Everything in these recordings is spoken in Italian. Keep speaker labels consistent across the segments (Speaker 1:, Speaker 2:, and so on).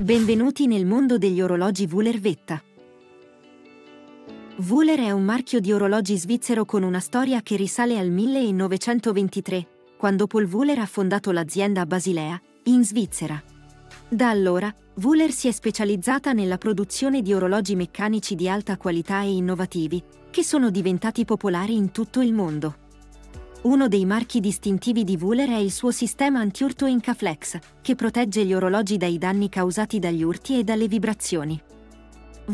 Speaker 1: Benvenuti nel mondo degli orologi Wuler Vetta. Wuler è un marchio di orologi svizzero con una storia che risale al 1923, quando Paul Wuler ha fondato l'azienda a Basilea, in Svizzera. Da allora, Wuler si è specializzata nella produzione di orologi meccanici di alta qualità e innovativi, che sono diventati popolari in tutto il mondo. Uno dei marchi distintivi di Wuler è il suo sistema antiurto Incaflex, che protegge gli orologi dai danni causati dagli urti e dalle vibrazioni.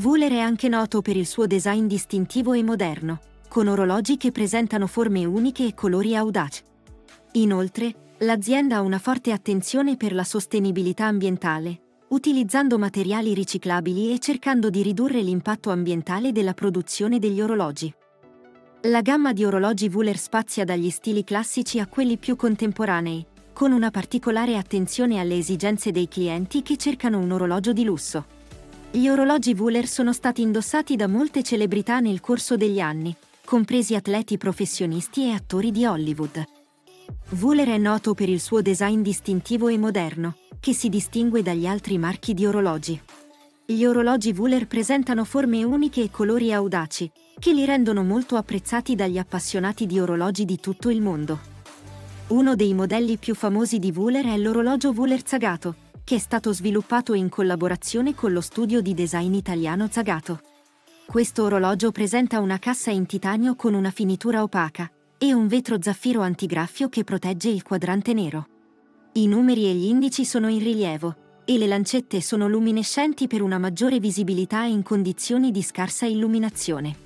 Speaker 1: Wuler è anche noto per il suo design distintivo e moderno, con orologi che presentano forme uniche e colori audaci. Inoltre, l'azienda ha una forte attenzione per la sostenibilità ambientale, utilizzando materiali riciclabili e cercando di ridurre l'impatto ambientale della produzione degli orologi. La gamma di orologi Wuler spazia dagli stili classici a quelli più contemporanei, con una particolare attenzione alle esigenze dei clienti che cercano un orologio di lusso. Gli orologi Wuler sono stati indossati da molte celebrità nel corso degli anni, compresi atleti professionisti e attori di Hollywood. Wuler è noto per il suo design distintivo e moderno, che si distingue dagli altri marchi di orologi. Gli orologi Wuler presentano forme uniche e colori audaci, che li rendono molto apprezzati dagli appassionati di orologi di tutto il mondo. Uno dei modelli più famosi di Wuler è l'orologio Wuler Zagato, che è stato sviluppato in collaborazione con lo studio di design italiano Zagato. Questo orologio presenta una cassa in titanio con una finitura opaca e un vetro zaffiro antigraffio che protegge il quadrante nero. I numeri e gli indici sono in rilievo e le lancette sono luminescenti per una maggiore visibilità in condizioni di scarsa illuminazione.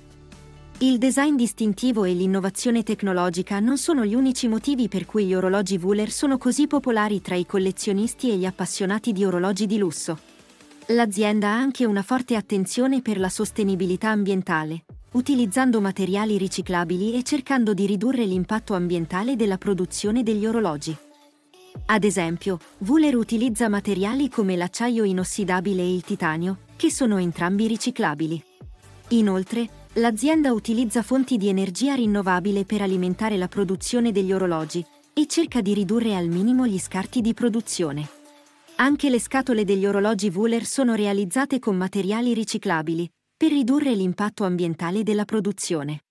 Speaker 1: Il design distintivo e l'innovazione tecnologica non sono gli unici motivi per cui gli orologi Wuler sono così popolari tra i collezionisti e gli appassionati di orologi di lusso. L'azienda ha anche una forte attenzione per la sostenibilità ambientale, utilizzando materiali riciclabili e cercando di ridurre l'impatto ambientale della produzione degli orologi. Ad esempio, Wuler utilizza materiali come l'acciaio inossidabile e il titanio, che sono entrambi riciclabili. Inoltre, l'azienda utilizza fonti di energia rinnovabile per alimentare la produzione degli orologi e cerca di ridurre al minimo gli scarti di produzione. Anche le scatole degli orologi Wuler sono realizzate con materiali riciclabili, per ridurre l'impatto ambientale della produzione.